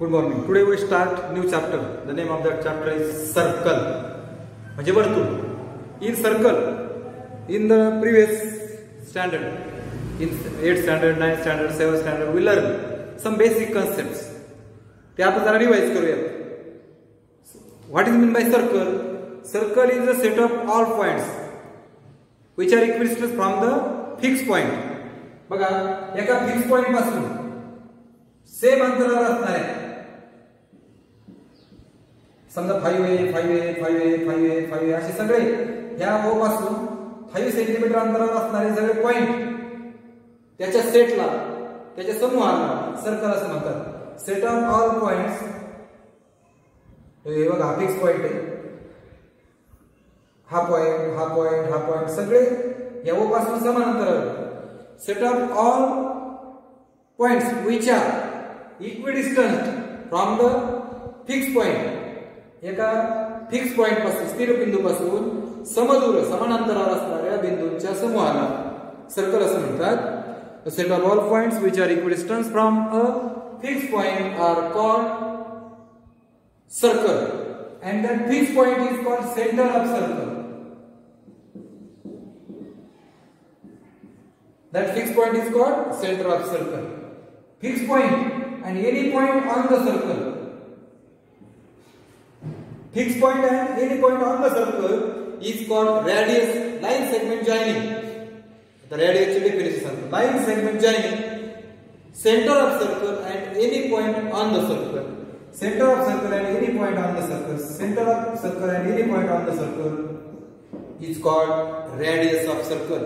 Good morning. Today we start new chapter. The name of that chapter is circle. म्हणजे वर्तुळ. In circle, in the previous standard, in 8th standard, 9th standard, 7th standard, we learn some basic concepts. ते आपण जरा revise करूयात. What is mean by circle? Circle is a set of all points which are equidistant from the fixed point. बघा एका fix point पासून same अंतरावर असणाऱ्या समजा five A five A five A five A five A असे सगळे ह्या ओ पासून फाईव्ह सेंटीमीटर अंतरावर असणारे सगळे पॉईंट त्याच्या सेटला त्याच्या समूहाला सर्कल असं म्हणतात. सेट ऑफ ऑल पॉइंट हे बघा फिक्स पॉइंट आहे. हा पॉइंट हा पॉइंट हा पॉइंट सगळे या ओ पासून समान अंतरावर set of all points which are equidistant from the fix point fix point पासून, स्थिर बिंदू पासून समदूर समान समूहाला circle set of all points which are equidistance from a fix point are called circle and that fix point is called centre of circle That fixed point is called center of circle. Fixed point and any point on the circle. Fixed point and any point on the circle is called radius line segment joining. The radius definition line segment joining center of circle and any point on the circle. Center of circle and any point on the circle. Center of circle and any point on the circle is called radius of circle.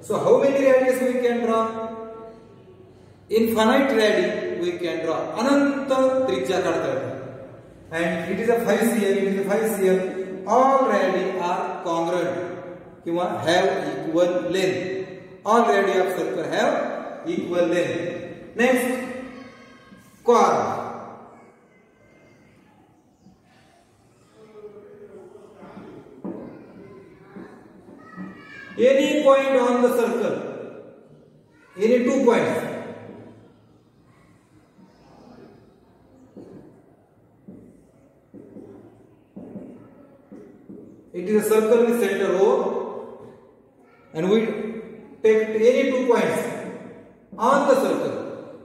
So how many radius we can draw? Infinite radius we can draw. Ananta trijya kadta. And it is a 5 cm, it is a 5 cm. All radii are congruent किंवा have equal length. All radii of circle have equal length. Next, chord. any point on the circle, any two points. It is a circle with center O and we take any two points on the circle.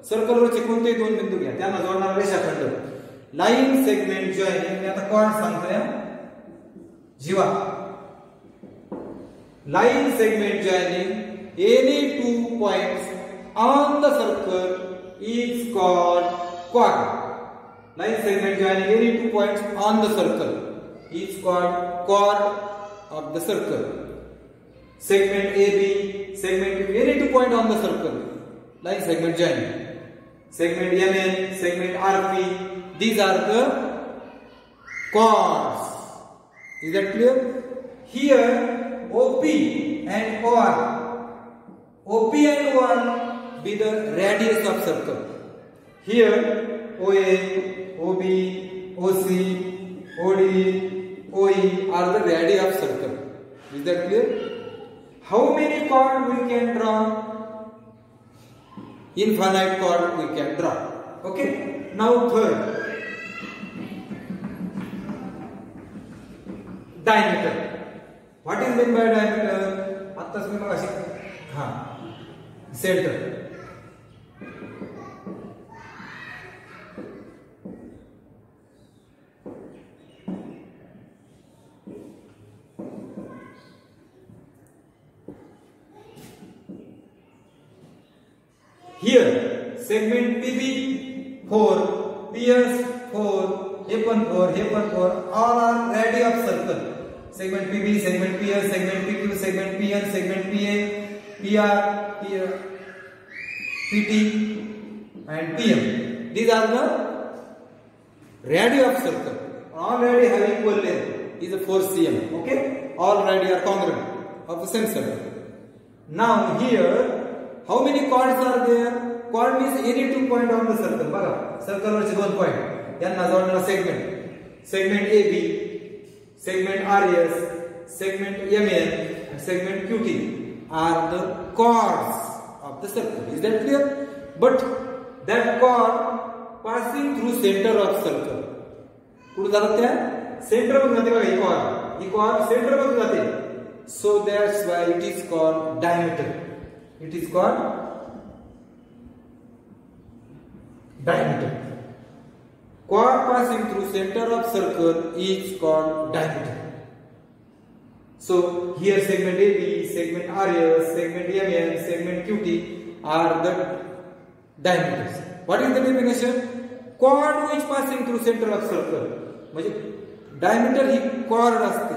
Circle वरचे कोणतेही दोन बिंदू घ्या त्यांना जोडणारा रेषाखंड line segment join मी आता कॉर्ड जीवा line segment joining any two points on the circle is called chord. Line segment joining any two points on the circle is called chord of the circle. Segment AB, segment B, any two point on the circle. like segment joining. Segment MN, segment RP, these are the chords. Is that clear? Here OP and OR. OP and OR be the radius of circle. Here OA, OB, OC, OD, OE are the radii of circle. Is that clear? How many chord we can draw? Infinite chord we can draw. Okay. Now third. Diameter. What is mean by diameter आत्ताच मी मग अशी हा centre Here, segment PB 4, PS 4, हे पण 4, हे पण 4, all are radii of circle. segment PB, segment PS, segment PQ, segment PN, segment PA, PR, PR, PT, and PM. These are the radii of circle. All radii have equal length. Is a 4 cm. Okay. All radii are congruent of the same circle. Now here, how many chords are there chord means any two point on the circle बघा circle वरचे दोन point यांना जोडणारा segment segment A B segment R S segment M N segment Q T are the chords of the circle is that clear but that chord passing through centre of circle कुठे जातात त्या centre मधून जाते बघा ही chord ही chord centre मधून जाते so that's why it is called diameter it is called diameter chord passing through center of circle is called diameter so here segment AB segment RS segment MN segment QT are the diameters what is the definition chord which passing through center of circle म्हणजे diameter ही chord असते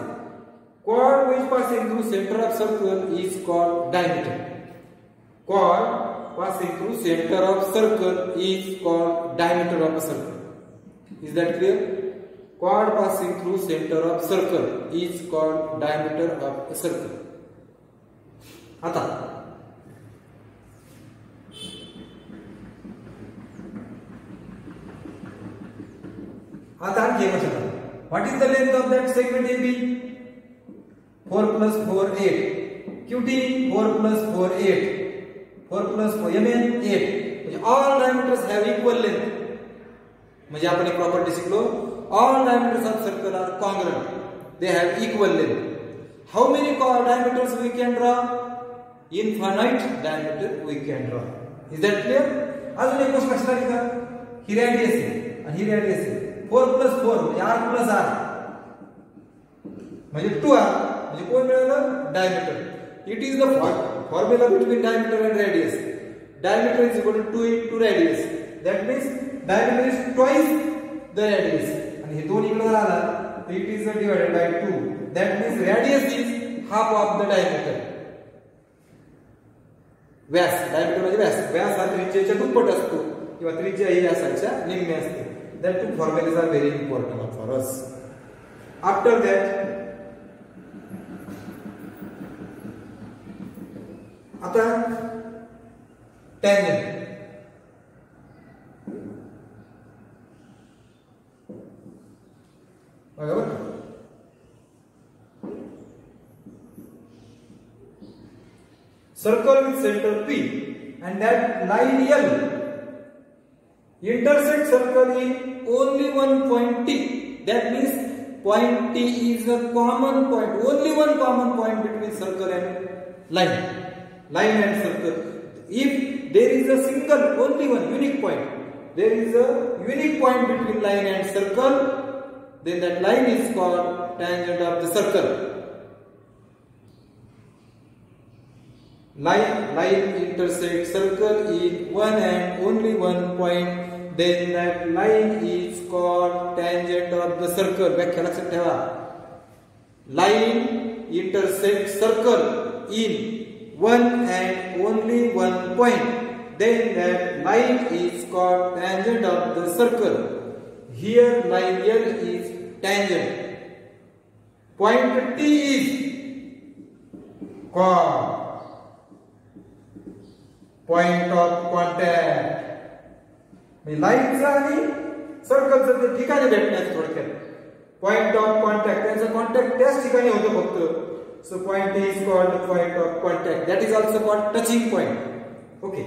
chord which passing through center of circle is called diameter call passing through centre of circle is called diameter of circle is that clear code passing through centre of circle is called diameter of circle आता. आता आणखी एक प्रश्न. What is the length of that segment A B four plus four eight QT four plus four eight four plus four and eight म्हणजे all diameters have equal length म्हणजे आपण एक property शिकलो all diameters of circle are congruent they have equal length how many diameters we can draw infinite diameter we can draw is that clear अजून एक गोष्ट लक्षात का ही। रॅडियस आहे आणि ही। रॅडियस आहे फोर प्लस फोर म्हणजे आर प्लस आर म्हणजे टू आर म्हणजे कोण मिळालं diameter it is the formula between diameter and radius diameter is equal to two into radius that means diameter is twice the radius. आणि हे दोन इकडे आला, तर it is divided by 2 that means radius is half of the diameter. व्यास diameter म्हणजे व्यास. व्यास हा त्रिज्येच्या दुप्पट असतो. किंवा त्रिज्या ही व्यासाच्या निम्मे असते. That two formulas are very important for us. After that अतः tangent circle with centre P and that line L intersect circle in only one point T that means point T is a common point only one common point between circle and line Line and circle. If there is a single, only one unique point, there is a unique point between line and circle, then that line is called tangent of the circle. Line, line intersect circle in one and only one point, then that line is called tangent of the circle. व्याख्या लक्षात ठेवा. Line intersect circle in one and only one point, then that line is called tangent of the circle. Here line L is tangent. Point T is chord. Point of contact. म्हणजे लाईनचं आणि सर्कलचं ते ठिकाणी भेटण्याचं थोडक्यात पॉइंट ऑफ़ कॉन्टॅक्ट त्यांचा contact त्याच ठिकाणी होतो फक्त so point is called point of contact that is also called touching point okay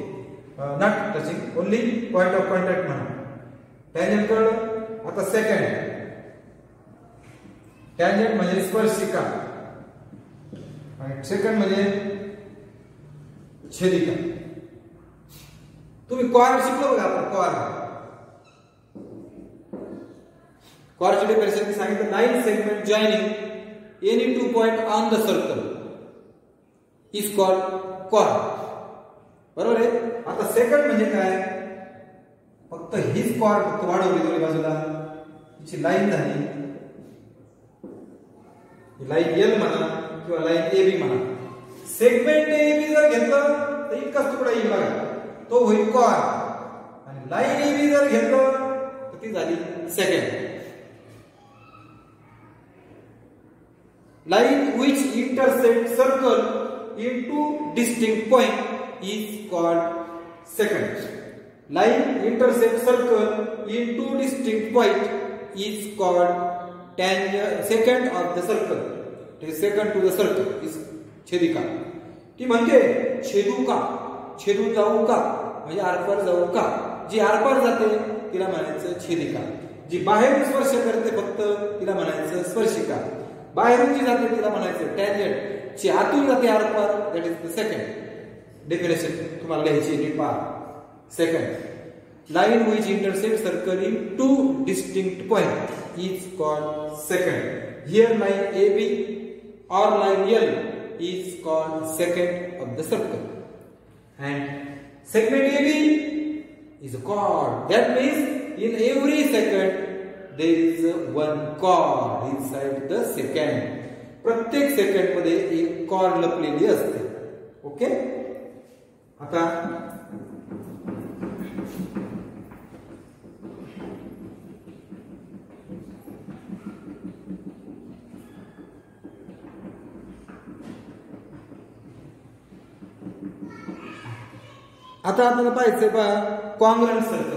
not touching only point of contact म्हणा टॅन्जंट कळलं आता सेकंड टॅन्जंट म्हणजे स्पर्शिका. आणि सेकंड म्हणजे छेदिका. तुम्ही कॉर शिकलो बघा आपण कॉर कॉरचे डेफिनेशन सांगितलं line segment joining any two point on the circle is called core बरोबर आहे आता सेकंड म्हणजे काय? फक्त हीच कॉर फक्त वाढवली दोन्ही बाजूला. तिची लाईन झाली. लाईन एल म्हणा किंवा लाईन ए बी म्हणा. सेगमेंट ए बी जर घेतलं, तर इतकाच तुकडा येईल बघा. तो होईल कॉर आणि लाईन ए बी जर घेतलं, तर ती झाली secant line which intersect circle in two distinct point is called secant line intersect circle in two distinct point is called tangent, second of the circle. It is second to the circle is छेदिका. ती म्हणते, छेदू का? छेदू जाऊ का? म्हणजे आरपार जाऊ का? जी आरपार जाते, तिला म्हणायचं छेदिका. जी बाहेरून स्पर्श करते फक्त, तिला म्हणायचं स्पर्शिका. बाहेरून जी जाते तिला म्हणायचं जी आतून जाते आरपार that is the second definition तुम्हाला लिहायची secant line which intersect circle in two distinct point is called secant here line A B or line L is called second of the circle. And AB is a chord. That means in every second there is one chord inside the second. प्रत्येक secant मध्ये एक cord लपलेली असते. Okay आता आता आपल्याला पाहायचंय पहा congruent circles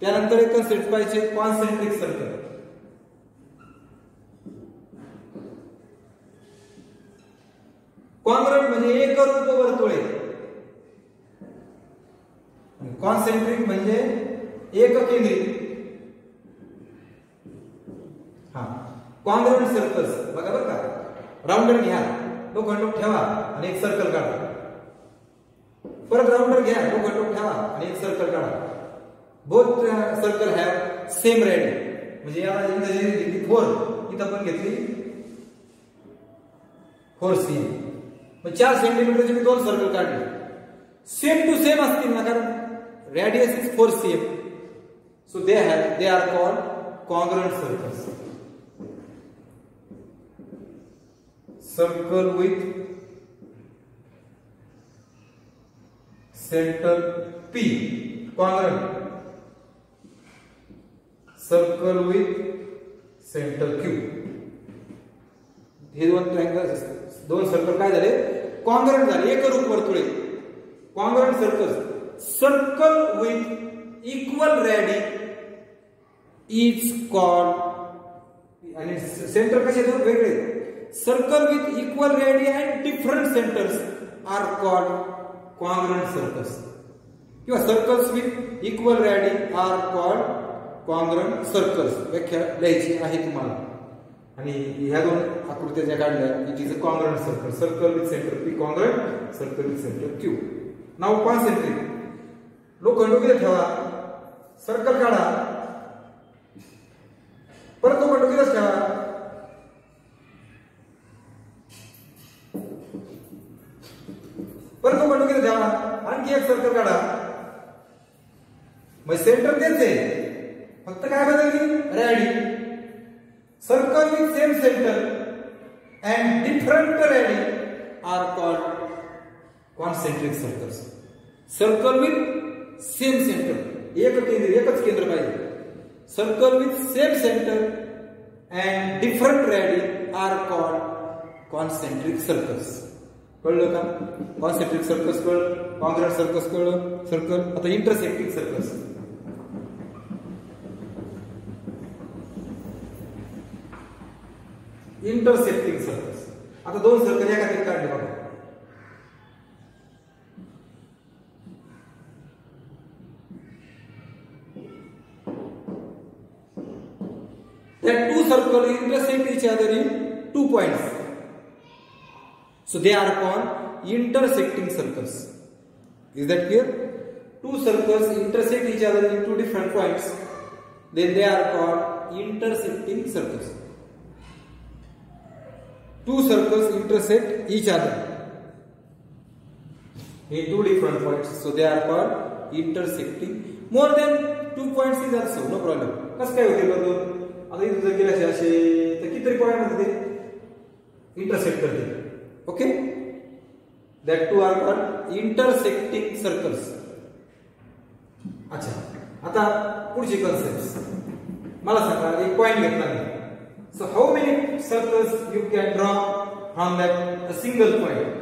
त्यानंतर एक कन्सेप्ट पाहिजे कॉन्सेंट्रिक सर्कल कॉन्ग्रट म्हणजे एकरूप वर्तुळे कॉन्सेंट्रिक म्हणजे एक केंद्रित हा कॉंग्रंट सर्कल्स बघा बरं का. राऊंडर घ्या. तो ठेवा आणि एक सर्कल काढा. परत राऊंडर घ्या. तो ठेवा आणि एक सर्कल काढा. Both circle have same radii म्हणजे याला इंग्रजी घेतली फोर इथं पण घेतली फोर सी मग चार सेंटीमीटरचे मी दोन सर्कल काढले सेम टू सेम असतील ना कारण radius is four C M so they have they are called congruent circles circle with centre P congruent. Circle with center Q. हे दोन ट्रँगल दोन सर्कल काय झाले? कॉंग्रंट झाले. एकरूप वर्तुळे. Congruent circle circle with equal radii is called आणि centre कसे दोन? वेगळे. Circle with equal radii and different centres are called congruent circles किंवा circles with equal radii are called congruent circles व्याख्या लिहायची आहे तुम्हाला. आणि ह्या दोन आकृत्या ज्या काढल्या it is a congruent circle circle with centre P congruent circle with centre Q now concentric लोखंडोकीला ठेवा. सर्कल काढा. परत लोखंडोकीलाच ठेवा. परत लोखंडोकीला ठेवा. आणखी एक सर्कल काढा. मग सेंटर तेच आहे. काय बदलली? Radii circle with same centre and different radii are called concentric circles circle with same centre एक केंद्र, एकच केंद्र पाहिजे. Circle with same centre and different radii are called concentric circles कळलं का? कॉन्सेंट्रिक सर्कल्स कॉन्ग्रेट सर्कल्स कळलं circle आता intersecting circles intercepting circles आता दोन सर्कल एका ठिकाणी two circle intercept each other in two points so they are cone intercepting circles is that clear two circles intercept each other in two different points then they are cone intercepting circles Two circles intersect each other in two different points. So they are called intersecting. More than two points is also no problem. कसं काय होते बघ आता इथं जर गेले असे तर कितीतरी पॉईंटमध्ये ते इंटरसेक्ट करते okay that two are called intersecting circles अच्छा आता पुढची कन्सेप्ट मला सांगा एक पॉईंट घेतला मी so how many circles you can draw from that a single point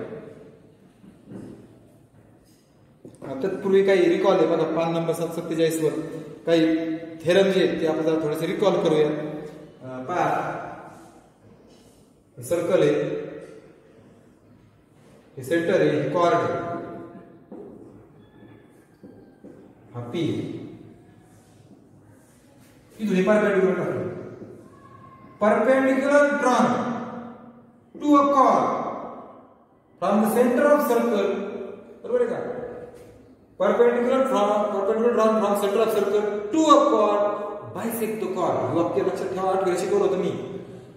तत्पूर्वी काही रिकॉल आहे, बघा, पान नंबर सात सत्तेचाळीस वर. काही थेरम जे आहेत, ते आपण जरा थोडेसे रिकॉल करूया. पहा. सर्कल हे सेंटर हे कॉर्ड आहे. हा पी हे परपेंडिक्युलर टाकलं perpendicular drawn to a chord from the centre of circle बरोबर आहे का perpendicular from perpendicular drawn from centre of circle to a chord bisect the chord हे वाक्य लक्षात ठेवा आठ वेळा शिकवलं होतं मी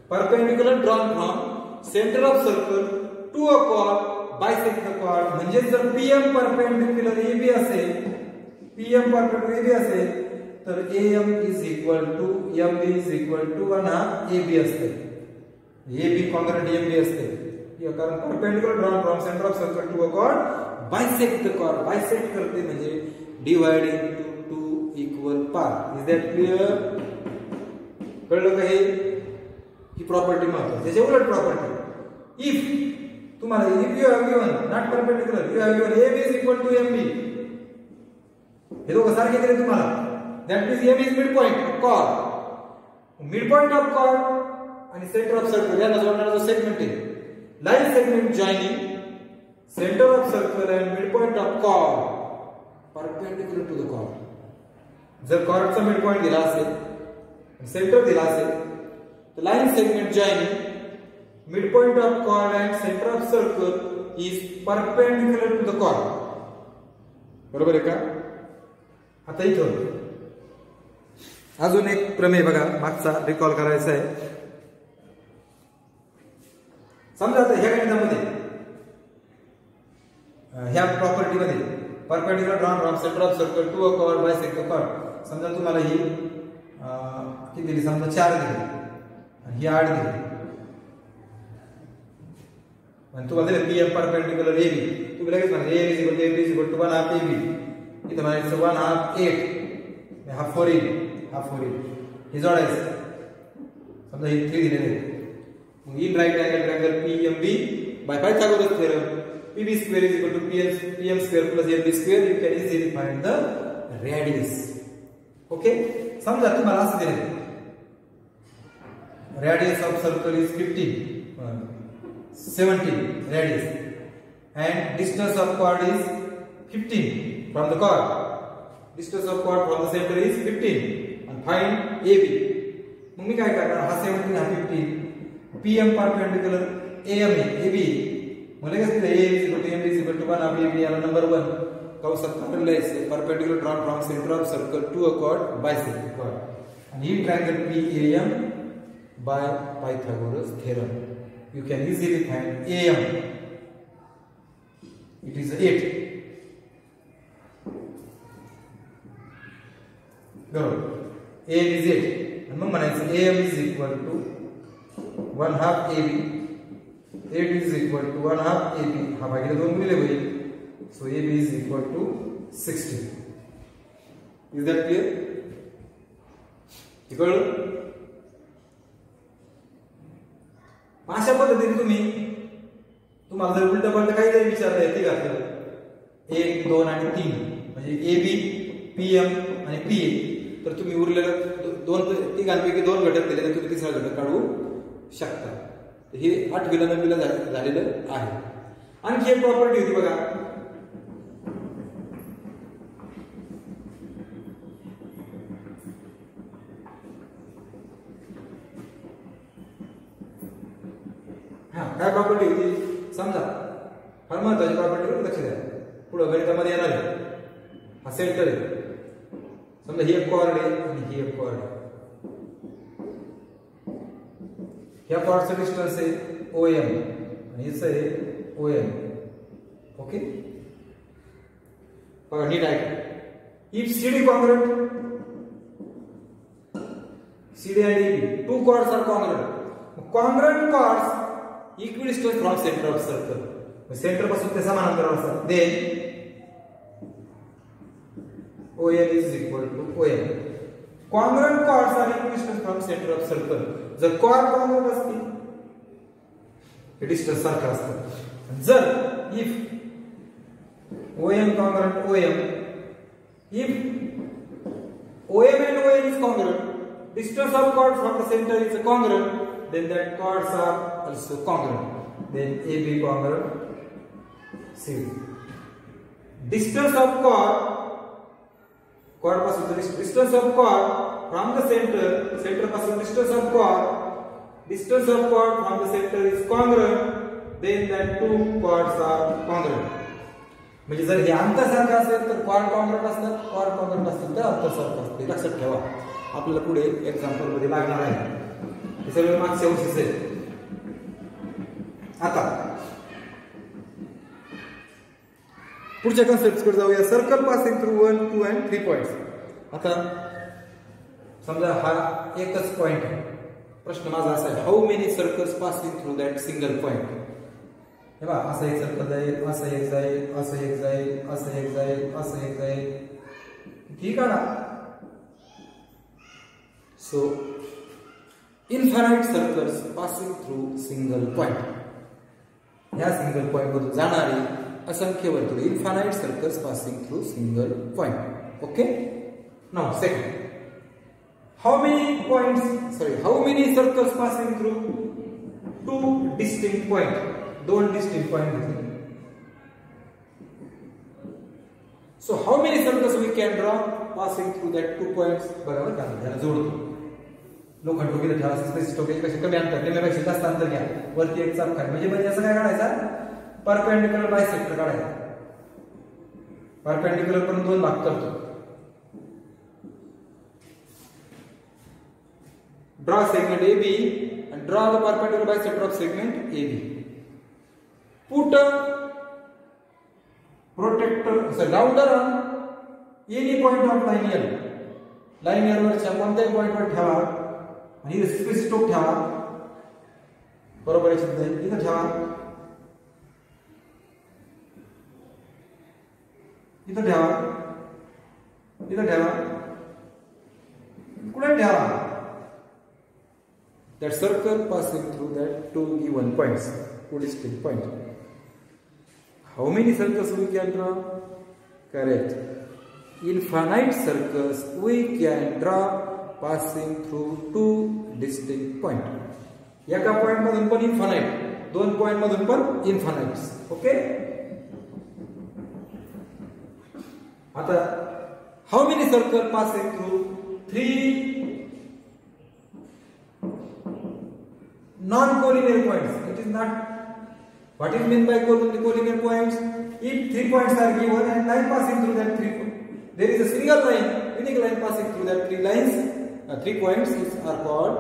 perpendicular drawn from centre of circle to a chord bisect the chord म्हणजे जर पीएम परपेंडिक्युलर एबी असेल पीएम परपेंडिक्युलर एबी असेल तर M is equal to M B is equal to one हा? ए बी असते. A B congruent M B असते. कारण perpendicular drawn from centre of circle to a chord bisect chord bisect करते म्हणजे dividing to two equal is that clear कळलं का हे? ही प्रॉपर्टी महत्वाची. त्याच्या उलट प्रॉपर्टी इफ़ तुम्हाला if you have not perpendicular you have given A B is equal to M B हे दोघं सारखे तुम्हाला. M is mid point chord mid point of chord आणि सेंटर ऑफ़ सर्कल यांना जोडणारा जो सेगमेंट आहे line segment joining centre of circle and mid point of chord perpendicular to the chord जर कॉर्डचा मिड पॉइंट दिला असेल सेंटर दिला असेल तर line segment joining mid point of chord and centre of circle is perpendicular to the chord बरोबर आहे का? आता इथं अजून एक प्रमेय बघा, मागचा रिकॉल करायचा आहे. समजा आता ह्या गणितामध्ये ह्या प्रॉपर्टीमध्ये perpendicular drawn from centre of circle to a chord bisector chord समजा तुम्हाला ही किती दिली? समजा चार दिली. ही आठ दिली. दिलं P M perpendicular A B तुम्ही लगेच म्हणा A is equal to A B is equal to one half A B म्हणायचं one half eight half four eight half four eight हे जोडायचं समजा हे थ्री दिलेले मग in right angle triangle P M B by Pythagoras theorem P B square is equal to P M P M square plus M B square you can easily find the radius okay समजा तुम्हाला असं दिलं। Radius of circle is 15 uh, 17 radius. And distance of chord is 15 from the chord distance of chord from the center is 15 and find AB मग मी काय करणार हा 17 हा 15 PM perpendicular AM आहे AB मला काय सांगितलं A is equal to M is equal to 1 of AB याला नंबर 1 कंसात काढून लिहायचं perpendicular drawn from center of circle to a chord bisected chord आणि ही triangle PAM by Pythagoras theorem. You can easily find AM. It is 8. बरोबर AM is 8. आणि मग म्हणायचं AM is equal to 1 half AB. 8 is equal to 1 half AB. हा भागिले दोन गुणिले होईल. So AB is equal to 16. Is that clear? हे कळलं? अशा पद्धतीने तुम्ही तुम्हाला जर उलट पलट काही जरी विचारलं ते घातलं एक दोन आणि तीन म्हणजे A B P M P A तर तुम्ही उरलेलं दोन तिघांपैकी दोन घटक दिले तर तुम्ही तिसरा घटक काढू शकता. हे आठवीला नववीला झालेलं आहे. आणखी एक प्रॉपर्टी होती बघा. कॉर्ड आहे ह्या कॉर्डचं डिस्टन्स आहे ओ एम आणि हिचं आहे ओ एम ओके बघा नीट आहे if C D congruent C D आणि B two chords are congruent congruent chords equidistant from center of circle. Centre पासून ते समांतर असतात then OM is equal to OM congruent chords are equidistant from center of circle जर chord congruent असतील हे distance सारखं असतं जर if OM congruent OM if OM and OM is congruent distance of chord from the center is congruent then that chords are also congruent. Then AB congruent, C distance of chord कॉर्डपासून distance of chord from the centre सेंटरपासून distance of chord distance of chord from the centre is congruent then that two chords are congruent म्हणजे जर हे अंतरसारखं असेल तर chord congruent असतात chord congruent असतील तर अंतरसारखं असते लक्षात ठेवा. आपल्याला पुढे एक्झाम्पलमध्ये लागणार आहे. हे सगळं मागच्या वर्षीच आहे. आता पुढच्या कन्सेप्टकडे जाऊया. Circle passing through one two and three point आता समजा हा एकच पॉइंट आहे. प्रश्न माझा असा आहे how many circles passing through that single point हे बा असं एक सर्कल जाईल असं एक जाईल असं एक जाईल असं एक जाईल असं एक जाईल. ठीक आहे ना? So infinite circles passing through single point ह्या सिंगल पॉइंट मधून जाणारी असंख्य वर्तुळ infinite circles passing through single point okay now second how many points sorry how many circles passing through two distinct point दोन डिस्टिंक्ट पॉइंट मध्ये so how many circles we can draw passing through that two points बराबर का? जरा जोड दो लो खंड वगैरे जरा स्टोकेज कसे कमी अंतर कमी वरती एक चाप काढ म्हणजे म्हणजे असं परपेंडिकुलर बाय सेक्टर काड़ा परपेंडिकुलर पर दोन भाग करते. Draw segment A B draw the perpendicular bisector of segment A B put protractor rounder any point of linear linear वरच्या पॉइंट वर ठेवा. आणि स्पेसिफिक ठेवा. बरोबर आहे, शब्द इथं ठेवा. इथं ठेवा इथं ठेवा कुठे ठेवा that circle passing through that two given points, two distinct points. How many circles we can draw? Correct. Infinite circles we can draw passing through two distinct points. एका पॉइंट मधून पण इन्फानाइट दोन पॉइंट मधून पण infinite okay Uh, how many circles passing through three non-collinear points? It is not. What is meant by collinear points? If three points are given and line passing through that three, there is a single line, unique line passing through that three lines, uh, three points are called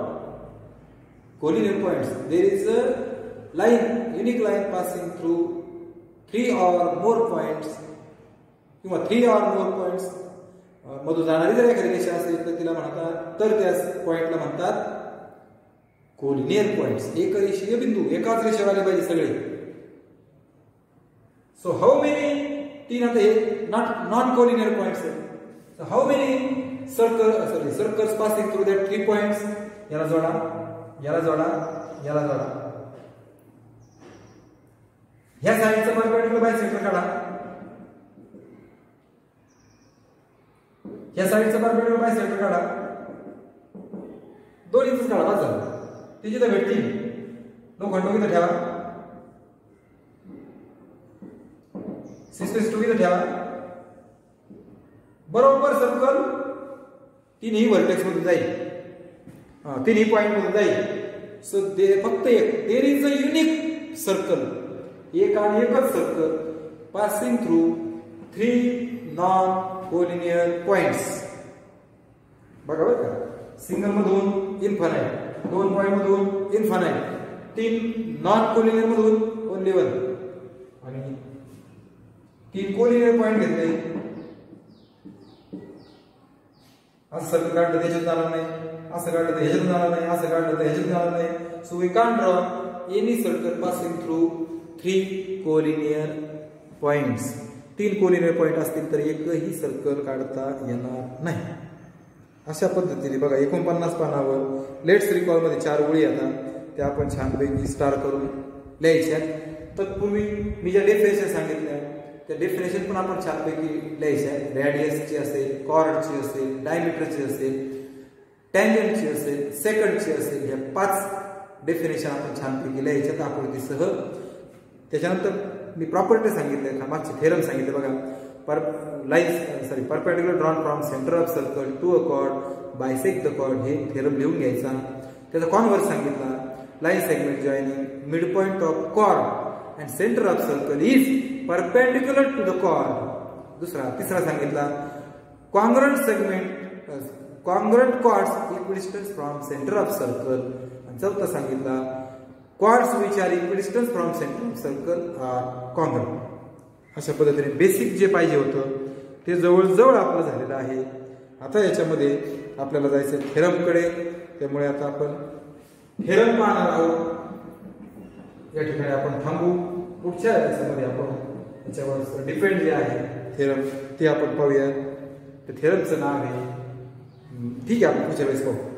collinear points. There is a line, unique line passing through three or more points किंवा three or more points मधून जाणारी जर एखादी रेषा असेल तर तिला म्हणतात तर त्या पॉइंटला म्हणतात कोलिनियर पॉईंट्स एक रेषीय बिंदू एकाच रेषेवाले आले पाहिजे सगळे. सो हाऊ मेनी तीन आता हे नॉट नॉन कोलिनियर पॉईंट्स आहेत how many circle sorry circles passing through that three points याला जोडा याला जोडा याला जोडा. ह्या साईडचं परपेंडिक्युलर बायसेक्टर काढा. ह्या साईडचा परपेंडिक्युलर सेंटर काढा. दोन इंच काढा बस झालं. ती जिथं भेटतील लोखंड किती ठेवा. सिक्स टू किती ठेवा. बरोबर सर्कल तिन्ही व्हर्टेक्स मधून जाईल. तिन्ही पॉइंट मधून जाईल. सो दे फक्त एक. There is a unique circle एक आणि एकच circle passing through three non collinear points बघा का? सिंगल मधून इन्फानाइट दोन पॉइंट मधून इन्फानाइट तीन नॉन कोलिनियर मधून ओनली वन तीन कोलिनियर पॉइंट नाही so we can draw any circle passing through three collinear points तीन कोलिनियर पॉइंट असतील तर एकही सर्कल काढता येणार नाही. अशा पद्धतीने बघा, एकोणपन्नास पानावर लेट्स रिकॉल मध्ये चार ओळी आता त्या आपण छानपैकी स्टार करून लिहायच्या तत्पूर्वी मी ज्या डेफिनेशन सांगितल्या, त्या डेफिनेशन पण आपण छानपैकी लिहायच्या. रॅडियसची असेल कॉर्डची असेल डायमीटरची असेल टँजंटची असेल सेकंडची असेल, या डेफिनेशन आपण छानपैकी लिहायच्यात आकृतीसह त्याच्यानंतर मी प्रॉपर्टी सांगितले मागचे थेरम सांगितले बघा. पर line sorry perpendicular drawn from centre of circle to a chord bisect the chord hey theorem लिहून घ्यायचा. त्याचा कॉनवर्स सांगितला? Line segment joining mid point of chord and centre of circle is perpendicular to the chord दुसरा तिसरा सांगितला. Congruent segment congruent chords equidistant from centre of circle आणि चौथा सांगितला. Chords which are equidistant from centre circle are congruent अशा पद्धतीने basic जे पाहिजे होतं ते जवळजवळ आपलं झालेलं आहे. आता याच्यामध्ये आपल्याला जायचं थेरमकडे. त्यामुळे आता आपण थेरम पाहणार आहोत. या ठिकाणी आपण थांबू. पुढच्या याच्यामध्ये आपण याच्यावर डिपेंड जे आहे थेरम ते आपण पाहूया. ते थेरमचं नाव आहे ठीक आहे आपण पुढच्या वेळेस पाहू.